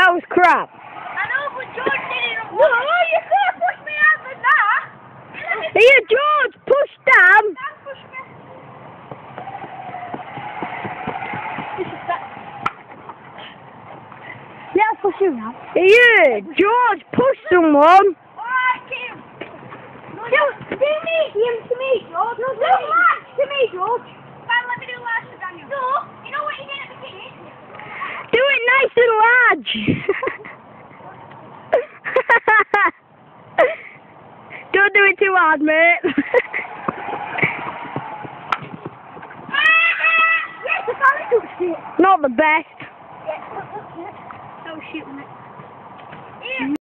That was crap. No, you can't push me out of that. Here, George, push them. Push me. Yeah, push you now. Yeah, George, push someone. Alright, Kim. No, no, to me. Kim, to me, George. No, no, to me, George. Fine, let me do last Daniel. No, you know what you did at the beginning? Do it nice and loud. Don't do it too hard, mate. Not the best. Yeah, oh shit, mate.